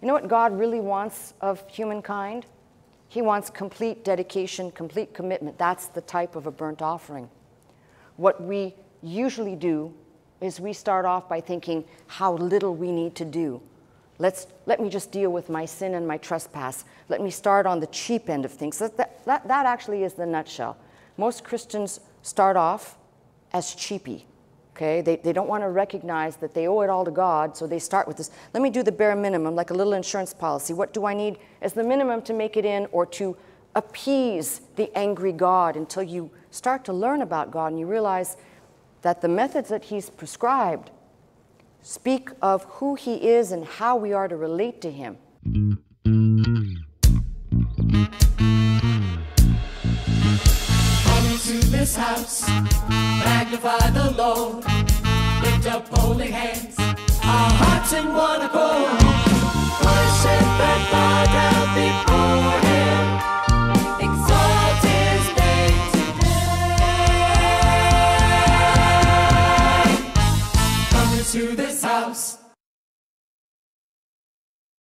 You know what God really wants of humankind? He wants complete dedication, complete commitment. That's the type of a burnt offering. What we usually do is we start off by thinking how little we need to do. Let's, let me just deal with my sin and my trespass. Let me start on the cheap end of things. That, that, that actually is the nutshell. Most Christians start off as cheapy. Okay, they, they don't want to recognize that they owe it all to God, so they start with this. Let me do the bare minimum, like a little insurance policy. What do I need as the minimum to make it in or to appease the angry God until you start to learn about God and you realize that the methods that He's prescribed speak of who He is and how we are to relate to Him. this house, magnify the Lord, lift up holy hands, our hearts in one accord. Worship and bow down before Him, exalt His name today. Come into this house.